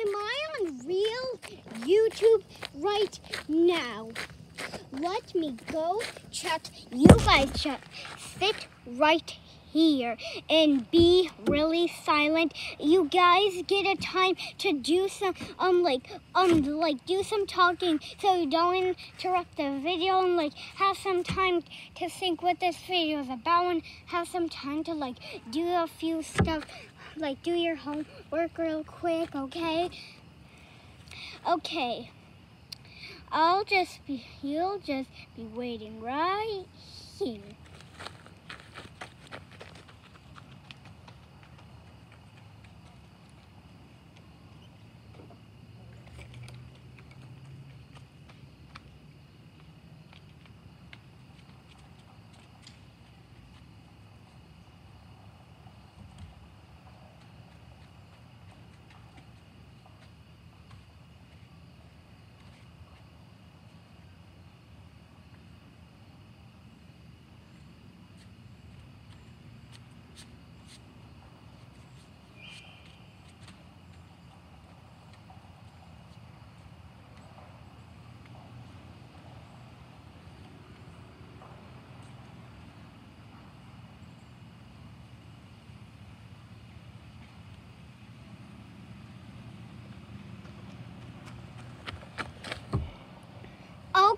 am I on real YouTube right now? Let me go check. You guys just sit right here and be really silent. You guys get a time to do some um like um like do some talking so you don't interrupt the video and like have some time to think what this video is about and have some time to like do a few stuff like do your homework real quick, okay? Okay. I'll just be you'll just be waiting right here.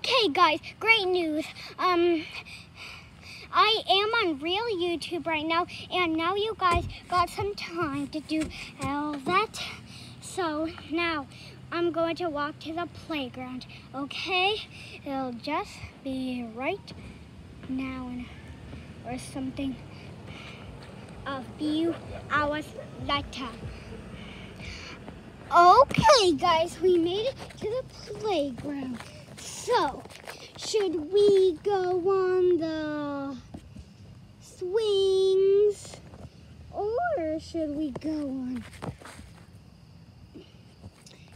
Okay, guys, great news. Um, I am on real YouTube right now, and now you guys got some time to do all that. So now I'm going to walk to the playground, okay? It'll just be right now or something a few hours later. Okay, guys, we made it to the playground. So, should we go on the swings or should we go on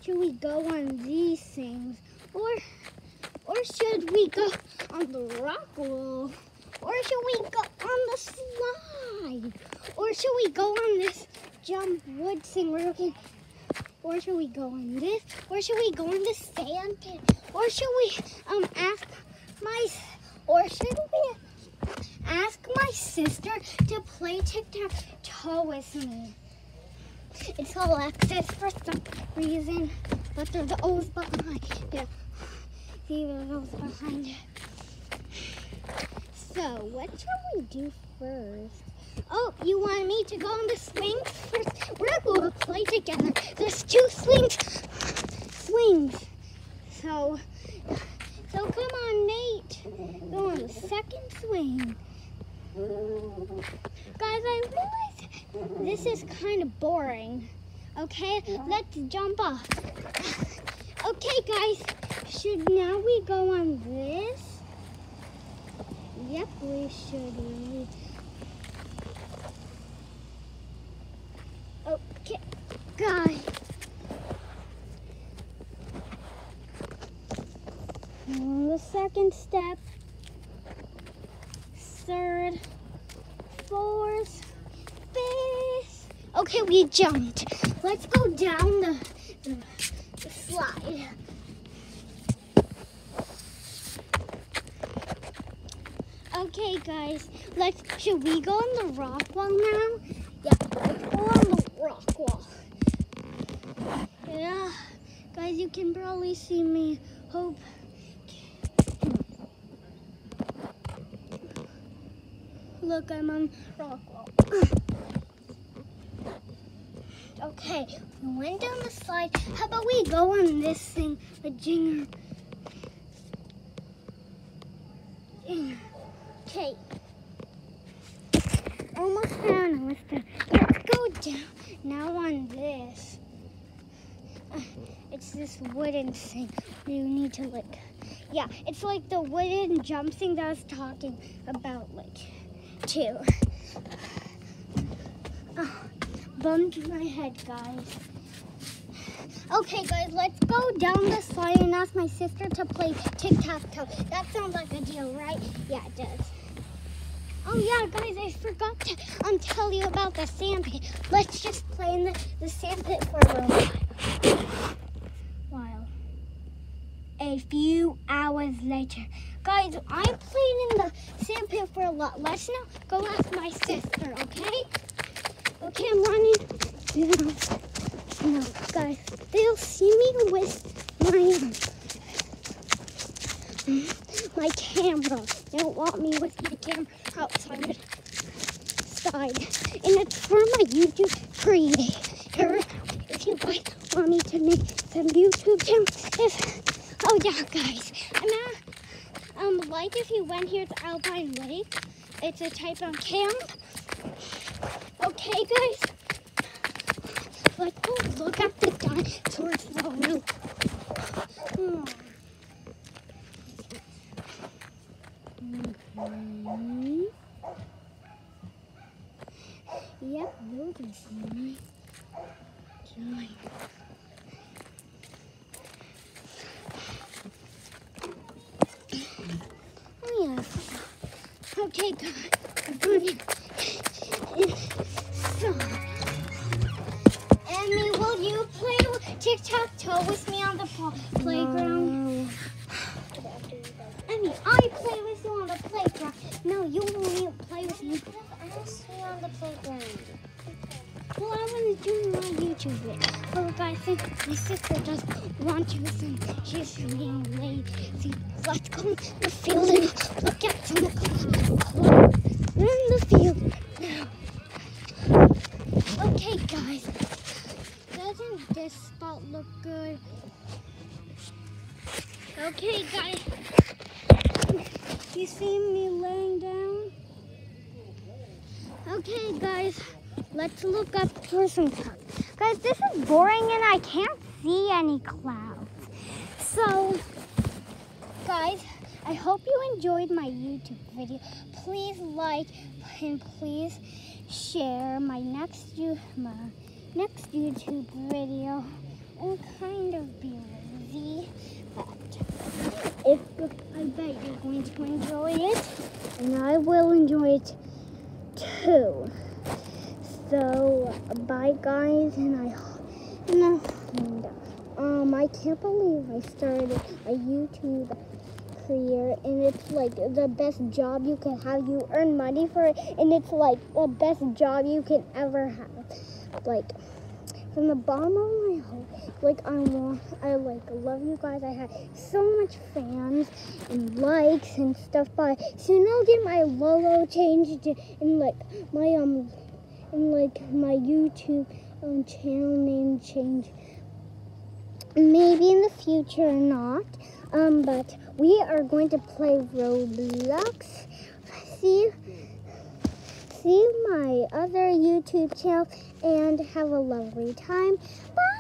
should we go on these things or or should we go on the rock wall or should we go on the slide or should we go on this jump wood thing or should we go on this? Or should we go on the sand pit? Or should we um ask my or should we ask my sister to play tic-tac-toe with me? It's Alexis for some reason, but there's O's behind. Yeah, see there's O's behind it. So what shall we do first? Oh, you want me to go on the swings first? We're going to play together. There's two swings. Swings. So, so come on, Nate. Go on the second swing. Guys, I realize this is kind of boring. Okay, let's jump off. Okay, guys, should now we go on this? Yep, we should. Okay, guys. Second step, third, fourth, fifth. Okay, we jumped. Let's go down the, the, the slide. Okay, guys, let's. Should we go on the rock wall now? Yeah, let's go on the rock wall. Yeah, guys, you can probably see me. Hope. Look, I'm on rock wall. Okay, we went down the slide. How about we go on this thing, the jinger? Okay. Almost found Mister. Let's go down now on this. Uh, it's this wooden thing. You need to like, yeah, it's like the wooden jump thing that I was talking about, like, too. Oh, bumped my head, guys. Okay, guys, let's go down the slide and ask my sister to play tic-tac-toe. That sounds like a deal, right? Yeah, it does. Oh yeah, guys, I forgot to um, tell you about the sand pit. Let's just play in the, the sand pit for a little while. A few hours later. Guys, I'm playing in the sandpit for a lot. Let's now go ask my sister, okay? Okay, I'm running. No, no, guys, they'll see me with my my camera. They don't want me with my camera outside. Side. And it's for my YouTube creator. If you guys want me to make some YouTube channels. If, oh yeah, guys. At, um, like if you went here to Alpine Lake. It's a type of camp. Okay, guys. Let's go look at the dinosaurs for real. Hmm. Yep, those are some giant. Oh yeah. Okay. I'm running. So, Emmy, will you play tic-tac-toe with me on the pl- playground? Emmy, I play with you on the playground. No, you won't play with me. asked me on the playground. Well, I want to doing my YouTube video. Oh, guys, my sister does want to, since she's being lazy. Let's go in the field and look at some clothes. We're in the field now. Okay, guys. Doesn't this spot look good? Okay, guys. You see me laying down? Okay, guys. Let's look up for some clouds. Guys, this is boring and I can't see any clouds. So, guys, I hope you enjoyed my YouTube video. Please like and please share my next you my next YouTube video. I'm kind of be lazy, but if I bet you're going to enjoy it, and I will enjoy it too. So, bye guys, and I, and, and, um, I can't believe I started a YouTube career, and it's like the best job you can have. You earn money for it, and it's like the best job you can ever have. Like, from the bottom of my heart, like I want, I like love you guys. I have so much fans and likes and stuff. But soon I'll get my logo changed and like my um and like my YouTube um, channel name change. Maybe in the future or not. Um, but we are going to play Roblox. See, see my other YouTube channel and have a lovely time. Bye.